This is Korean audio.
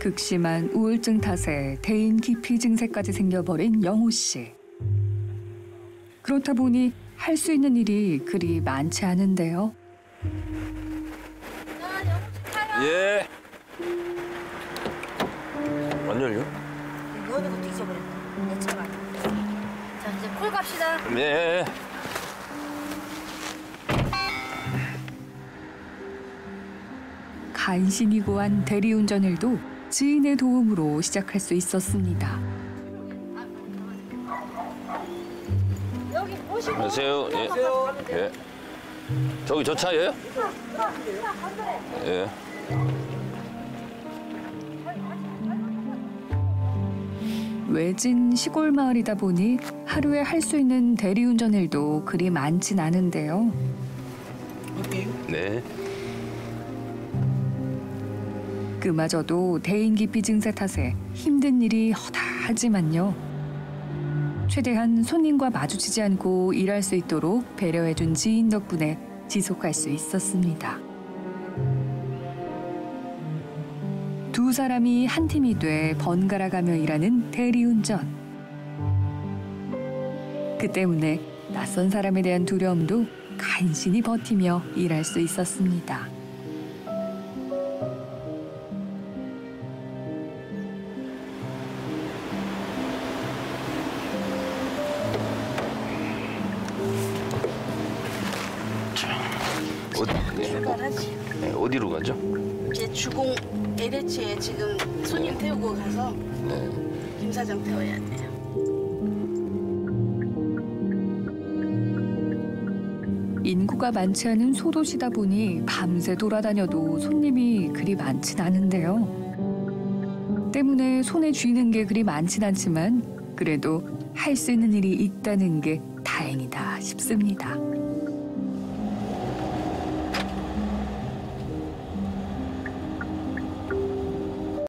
극심한 우울증 탓에 대인 기피 증세까지 생겨버린 영호 씨. 그렇다 보니 할 수 있는 일이 그리 많지 않은데요. 예. 안 열려? 넣는 것도 잊어버렸다. 내 차가. 자 이제 콜 갑시다. 네. 간신히 고한 대리운전 일도 지인의 도움으로 시작할 수 있었습니다. 여기 보시고. 안녕하세요. 예. 예. 저기 저 차예요? 예. 외진 시골 마을이다 보니 하루에 할 수 있는 대리운전 일도 그리 많진 않은데요. 네. 그마저도 대인기피 증세 탓에 힘든 일이 허다하지만요. 최대한 손님과 마주치지 않고 일할 수 있도록 배려해준 지인 덕분에 지속할 수 있었습니다. 두 사람이 한 팀이 돼 번갈아 가며 일하는 대리운전. 그 때문에 낯선 사람에 대한 두려움도 간신히 버티며 일할 수 있었습니다. 어디, 예. 출발하지. 예, 어디로 가죠? 이제 주공 LH에 지금 손님 태우고 가서 네. 김 사장 태워야 돼요. 인구가 많지 않은 소도시다 보니 밤새 돌아다녀도 손님이 그리 많진 않은데요. 때문에 손에 쥐는 게 그리 많진 않지만 그래도 할 수 있는 일이 있다는 게 다행이다 싶습니다.